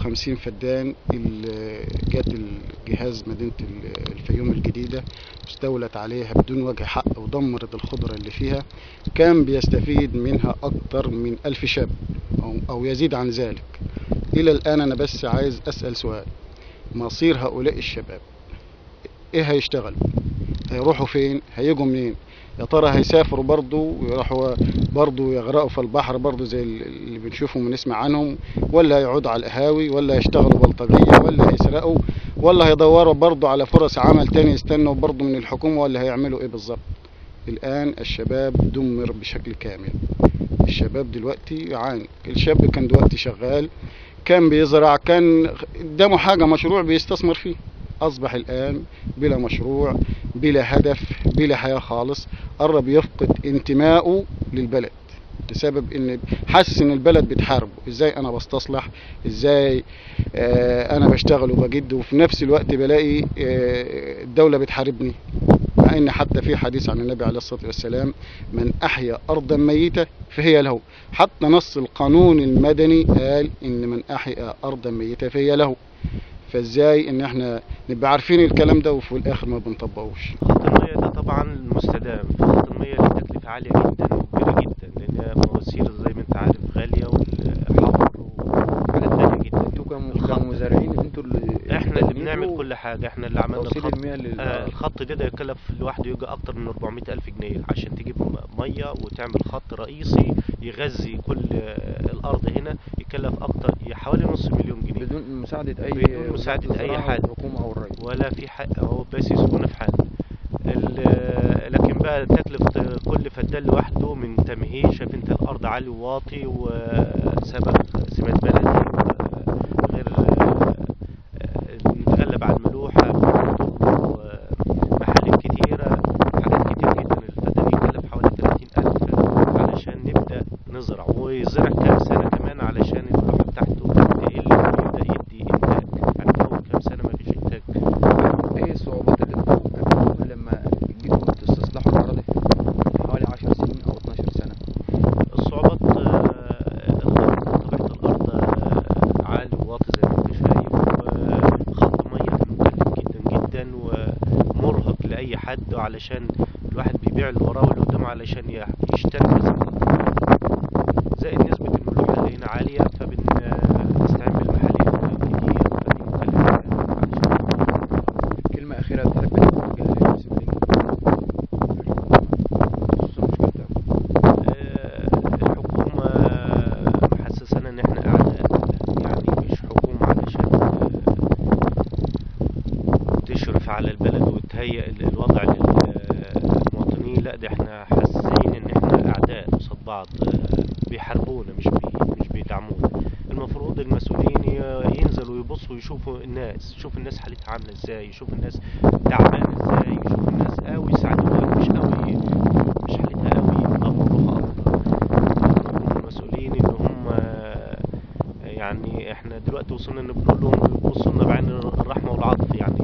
150 فدان اللي جت الجهاز مدينة الفيوم الجديدة واستولت عليها بدون وجه حق ودمرت الخضرة اللي فيها. كان بيستفيد منها أكتر من ألف شاب أو, أو يزيد عن ذلك. إلى الآن أنا بس عايز أسأل سؤال. مصير هؤلاء الشباب إيه هيشتغلوا؟ هيروحوا فين؟ هيجوا منين؟ يا ترى هيسافروا برضه ويروحوا برضه يغرقوا في البحر برضه زي اللي بنشوفهم ونسمع عنهم ولا هيقعدوا على القهاوي ولا هيشتغلوا بلطجية ولا هيسرقوا ولا هيدوروا برضه على فرص عمل تاني يستنوا برضه من الحكومة ولا هيعملوا إيه بالظبط؟ الآن الشباب دمر بشكل كامل. الشباب دلوقتي يعاني. الشاب كان دلوقتي شغال كان بيزرع كان قدامه حاجة مشروع بيستثمر فيه. أصبح الآن بلا مشروع بلا هدف بلا حياة خالص. قرب يفقد انتمائه للبلد بسبب إن حاسس إن البلد بتحاربه. إزاي أنا بستصلح؟ إزاي آه أنا بشتغل وبجد وفي نفس الوقت بلاقي آه الدولة بتحاربني. مع إن حتى في حديث عن النبي عليه الصلاة والسلام من أحيا أرضا ميتة فهي له. حتى نص القانون المدني قال إن من أحيا أرضا ميتة فهي له. فازاي إن إحنا نبقى عارفين الكلام ده وفي الآخر ما بنطبقوش؟ خط المية ده طبعا مستدام خط المية له تكلفة عالية جدا وكبيرة جدا لأن مواسير زي ما كل حاجة. إحنا اللي عملنا الخط. المياه لل- آه الخط ده ده يكلف لوحده يجي أكتر من 400 ألف جنيه عشان تجيب م- مية وتعمل خط رئيسي يغذي كل آه الأرض هنا يكلف أكتر حوالي نص مليون جنيه. بدون مساعدة أي بدون أي الزراعة حد. أو الحكومة أو الري ولا في حق هو بس يسكن في حال ال- لكن بقى تكلفة كل فدان لوحده من تمهيد. شايف انت الأرض عالي وواطي وسبب سمات بلدي غير نتغلب على الملوحة محاليل كتيرة حاجات كتير جدا الفدان يكلف حوالي 30 ألف علشان نزرع ويزرع كام سنة كمان علشان الملوحة بتاعته تقل ويبدأ يدي إنتاج يعني أول كام سنة مفيش إنتاج. إيه الصعوبات اللي بتواجهكم لما جيتوا تستصلحوا الأراضي حوالي 10 سنين أو 12 سنة. الصعوبات آه، طبيعة الأرض آه، عالي وواطي زي ما أنت شايف وخط مية مكلف جدا جدا ومرهق لأي حد علشان الواحد بيبيع اللي وراه واللي قدامه علشان يشتري. على البلد وتهيئ ال- الوضع للمواطنين. لا ده إحنا حاسين ان إحنا أعداء قصاد بعض بيحاربونا مش بي مش بيدعمونا. المفروض المسؤولين ينزلوا يبصوا يشوفوا الناس يشوفوا الناس حالتها عاملة إزاي يشوفوا الناس تعبانة إزاي يشوفوا الناس قوي يساعدوها مش قوي مش حالتها قوي أكتر المسؤولين ان هم يعني إحنا دلوقتي وصلنا ان بنقول لهم يبصوا لنا بعين الرحمة والعطف يعني